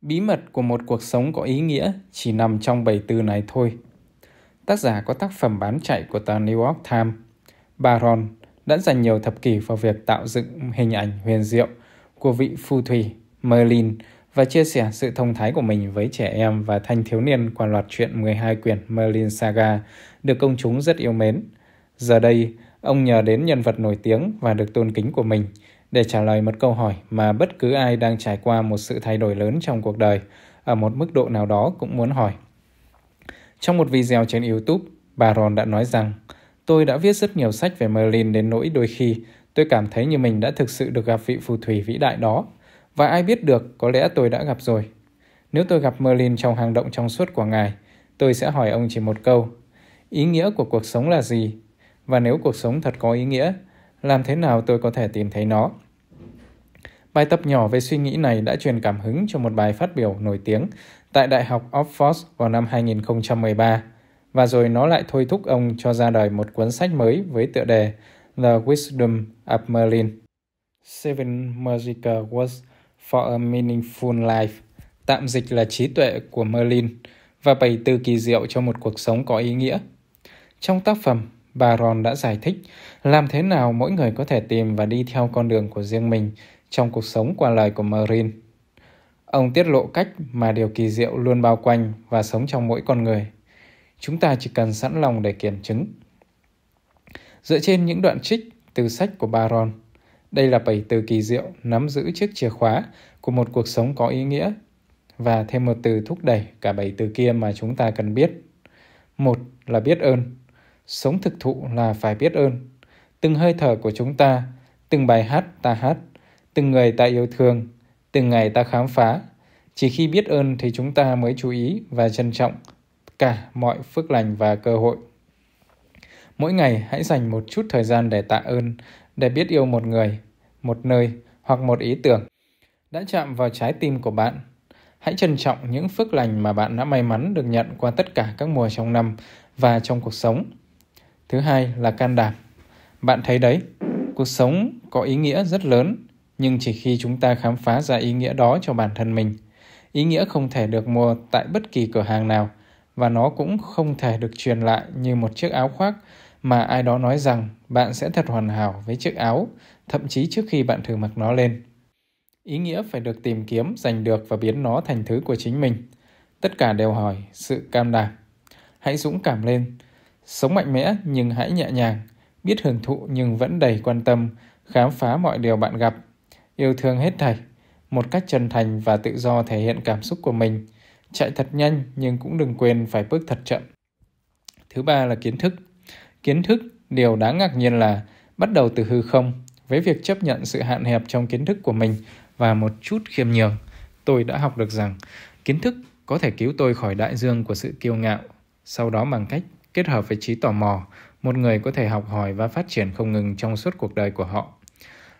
Bí mật của một cuộc sống có ý nghĩa chỉ nằm trong bảy từ này thôi. Tác giả có tác phẩm bán chạy của tờ New York Times, Baron đã dành nhiều thập kỷ vào việc tạo dựng hình ảnh huyền diệu của vị phù thủy Merlin và chia sẻ sự thông thái của mình với trẻ em và thanh thiếu niên qua loạt truyện 12 quyển Merlin Saga được công chúng rất yêu mến. Giờ đây, ông nhờ đến nhân vật nổi tiếng và được tôn kính của mình để trả lời một câu hỏi mà bất cứ ai đang trải qua một sự thay đổi lớn trong cuộc đời ở một mức độ nào đó cũng muốn hỏi. Trong một video trên YouTube, Baron đã nói rằng Tôi đã viết rất nhiều sách về Merlin đến nỗi đôi khi tôi cảm thấy như mình đã thực sự được gặp vị phù thủy vĩ đại đó. Và ai biết được, có lẽ tôi đã gặp rồi. Nếu tôi gặp Merlin trong hang động trong suốt của ngài, tôi sẽ hỏi ông chỉ một câu. Ý nghĩa của cuộc sống là gì? Và nếu cuộc sống thật có ý nghĩa, làm thế nào tôi có thể tìm thấy nó? Bài tập nhỏ về suy nghĩ này đã truyền cảm hứng cho một bài phát biểu nổi tiếng tại Đại học Oxford vào năm 2013 và rồi nó lại thôi thúc ông cho ra đời một cuốn sách mới với tựa đề The Wisdom of Merlin. Seven Magical Words for a Meaningful Life, tạm dịch là trí tuệ của Merlin và bảy từ kỳ diệu cho một cuộc sống có ý nghĩa. Trong tác phẩm, Baron đã giải thích làm thế nào mỗi người có thể tìm và đi theo con đường của riêng mình trong cuộc sống qua lời của Marine. Ông tiết lộ cách mà điều kỳ diệu luôn bao quanh và sống trong mỗi con người. Chúng ta chỉ cần sẵn lòng để kiểm chứng. Dựa trên những đoạn trích từ sách của Baron, đây là bảy từ kỳ diệu nắm giữ chiếc chìa khóa của một cuộc sống có ý nghĩa và thêm một từ thúc đẩy cả bảy từ kia mà chúng ta cần biết. Một là biết ơn. Sống thực thụ là phải biết ơn. Từng hơi thở của chúng ta, từng bài hát ta hát, từng người ta yêu thương, từng ngày ta khám phá. Chỉ khi biết ơn thì chúng ta mới chú ý và trân trọng cả mọi phước lành và cơ hội. Mỗi ngày hãy dành một chút thời gian để tạ ơn, để biết yêu một người, một nơi hoặc một ý tưởng đã chạm vào trái tim của bạn. Hãy trân trọng những phước lành mà bạn đã may mắn được nhận qua tất cả các mùa trong năm và trong cuộc sống. Thứ hai là can đảm. Bạn thấy đấy, cuộc sống có ý nghĩa rất lớn, nhưng chỉ khi chúng ta khám phá ra ý nghĩa đó cho bản thân mình. Ý nghĩa không thể được mua tại bất kỳ cửa hàng nào và nó cũng không thể được truyền lại như một chiếc áo khoác mà ai đó nói rằng bạn sẽ thật hoàn hảo với chiếc áo, thậm chí trước khi bạn thử mặc nó lên. Ý nghĩa phải được tìm kiếm, giành được và biến nó thành thứ của chính mình. Tất cả đều hỏi sự cam đảm. Hãy dũng cảm lên, sống mạnh mẽ nhưng hãy nhẹ nhàng, biết hưởng thụ nhưng vẫn đầy quan tâm, khám phá mọi điều bạn gặp, yêu thương hết thảy, một cách chân thành và tự do thể hiện cảm xúc của mình – Chạy thật nhanh nhưng cũng đừng quên phải bước thật chậm. Thứ ba là kiến thức. Kiến thức, điều đáng ngạc nhiên là bắt đầu từ hư không, với việc chấp nhận sự hạn hẹp trong kiến thức của mình và một chút khiêm nhường. Tôi đã học được rằng kiến thức có thể cứu tôi khỏi đại dương của sự kiêu ngạo. Sau đó bằng cách kết hợp với trí tò mò, một người có thể học hỏi và phát triển không ngừng trong suốt cuộc đời của họ.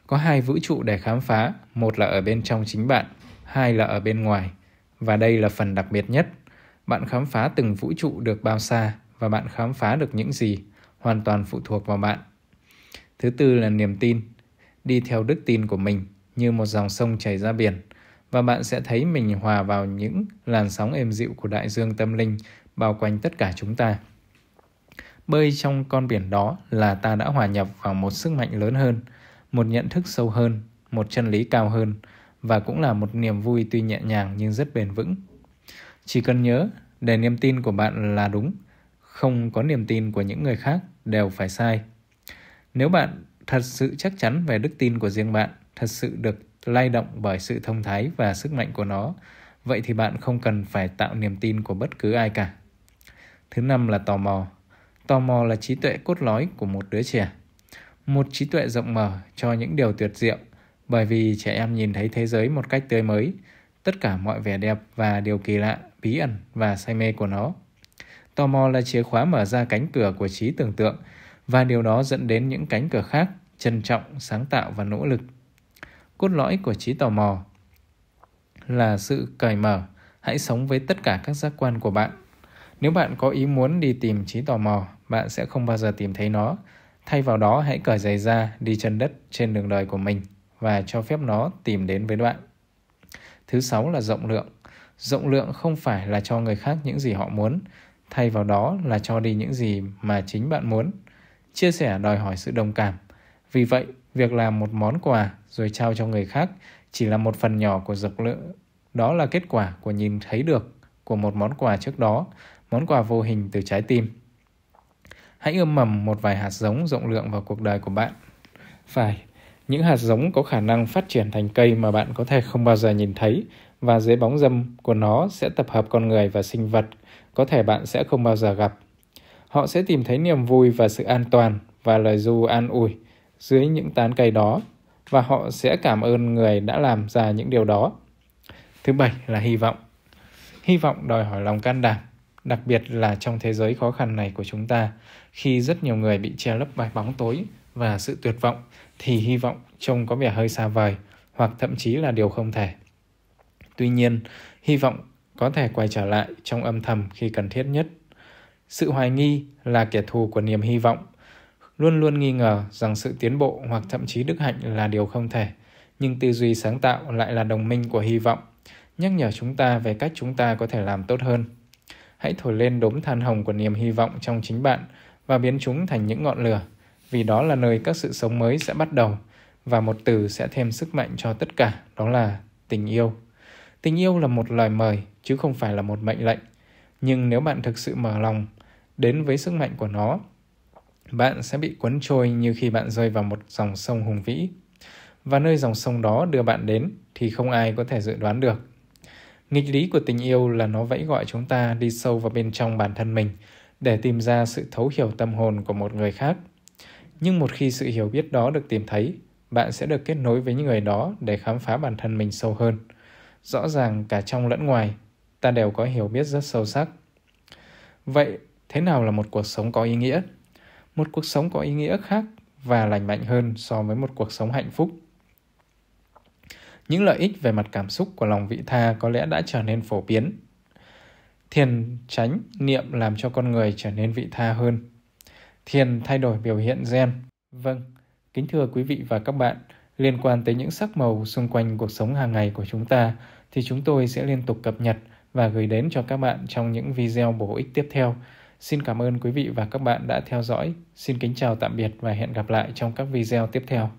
Có hai vũ trụ để khám phá, một là ở bên trong chính bạn, hai là ở bên ngoài. Và đây là phần đặc biệt nhất. Bạn khám phá từng vũ trụ được bao xa và bạn khám phá được những gì hoàn toàn phụ thuộc vào bạn. Thứ tư là niềm tin. Đi theo đức tin của mình như một dòng sông chảy ra biển và bạn sẽ thấy mình hòa vào những làn sóng êm dịu của đại dương tâm linh bao quanh tất cả chúng ta. Bơi trong con biển đó là ta đã hòa nhập vào một sức mạnh lớn hơn, một nhận thức sâu hơn, một chân lý cao hơn – và cũng là một niềm vui tuy nhẹ nhàng nhưng rất bền vững. Chỉ cần nhớ, để niềm tin của bạn là đúng, không có niềm tin của những người khác đều phải sai. Nếu bạn thật sự chắc chắn về đức tin của riêng bạn, thật sự được lay động bởi sự thông thái và sức mạnh của nó, vậy thì bạn không cần phải tạo niềm tin của bất cứ ai cả. Thứ năm là tò mò. Tò mò là trí tuệ cốt lõi của một đứa trẻ. Một trí tuệ rộng mở cho những điều tuyệt diệu bởi vì trẻ em nhìn thấy thế giới một cách tươi mới, tất cả mọi vẻ đẹp và điều kỳ lạ, bí ẩn và say mê của nó. Tò mò là chìa khóa mở ra cánh cửa của trí tưởng tượng và điều đó dẫn đến những cánh cửa khác, trân trọng, sáng tạo và nỗ lực. Cốt lõi của trí tò mò là sự cởi mở, hãy sống với tất cả các giác quan của bạn. Nếu bạn có ý muốn đi tìm trí tò mò, bạn sẽ không bao giờ tìm thấy nó. Thay vào đó, hãy cởi giày ra, đi chân đất trên đường đời của mình và cho phép nó tìm đến với bạn. Thứ sáu là rộng lượng. Rộng lượng không phải là cho người khác những gì họ muốn, thay vào đó là cho đi những gì mà chính bạn muốn. Chia sẻ đòi hỏi sự đồng cảm. Vì vậy, việc làm một món quà rồi trao cho người khác chỉ là một phần nhỏ của rộng lượng. Đó là kết quả của nhìn thấy được của một món quà trước đó, món quà vô hình từ trái tim. Hãy ươm mầm một vài hạt giống rộng lượng vào cuộc đời của bạn. Phải, những hạt giống có khả năng phát triển thành cây mà bạn có thể không bao giờ nhìn thấy và dưới bóng dâm của nó sẽ tập hợp con người và sinh vật có thể bạn sẽ không bao giờ gặp. Họ sẽ tìm thấy niềm vui và sự an toàn và lời du an ủi dưới những tán cây đó và họ sẽ cảm ơn người đã làm ra những điều đó. Thứ bảy là hy vọng. Hy vọng đòi hỏi lòng can đảm, đặc biệt là trong thế giới khó khăn này của chúng ta, khi rất nhiều người bị che lấp bởi bóng tối và sự tuyệt vọng thì hy vọng trông có vẻ hơi xa vời hoặc thậm chí là điều không thể. Tuy nhiên, hy vọng có thể quay trở lại trong âm thầm khi cần thiết nhất. Sự hoài nghi là kẻ thù của niềm hy vọng, luôn luôn nghi ngờ rằng sự tiến bộ hoặc thậm chí đức hạnh là điều không thể, nhưng tư duy sáng tạo lại là đồng minh của hy vọng, nhắc nhở chúng ta về cách chúng ta có thể làm tốt hơn. Hãy thổi lên đốm than hồng của niềm hy vọng trong chính bạn và biến chúng thành những ngọn lửa, vì đó là nơi các sự sống mới sẽ bắt đầu và một từ sẽ thêm sức mạnh cho tất cả, đó là tình yêu. Tình yêu là một lời mời chứ không phải là một mệnh lệnh. Nhưng nếu bạn thực sự mở lòng đến với sức mạnh của nó, bạn sẽ bị cuốn trôi như khi bạn rơi vào một dòng sông hùng vĩ. Và nơi dòng sông đó đưa bạn đến thì không ai có thể dự đoán được. Nghịch lý của tình yêu là nó vẫy gọi chúng ta đi sâu vào bên trong bản thân mình để tìm ra sự thấu hiểu tâm hồn của một người khác. Nhưng một khi sự hiểu biết đó được tìm thấy, bạn sẽ được kết nối với những người đó để khám phá bản thân mình sâu hơn. Rõ ràng cả trong lẫn ngoài, ta đều có hiểu biết rất sâu sắc. Vậy, thế nào là một cuộc sống có ý nghĩa? Một cuộc sống có ý nghĩa khác và lành mạnh hơn so với một cuộc sống hạnh phúc. Những lợi ích về mặt cảm xúc của lòng vị tha có lẽ đã trở nên phổ biến. Thiền tránh niệm làm cho con người trở nên vị tha hơn. Thiền thay đổi biểu hiện gen. Vâng, kính thưa quý vị và các bạn, liên quan tới những sắc màu xung quanh cuộc sống hàng ngày của chúng ta thì chúng tôi sẽ liên tục cập nhật và gửi đến cho các bạn trong những video bổ ích tiếp theo. Xin cảm ơn quý vị và các bạn đã theo dõi. Xin kính chào tạm biệt và hẹn gặp lại trong các video tiếp theo.